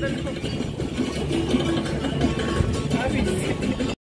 Ganito.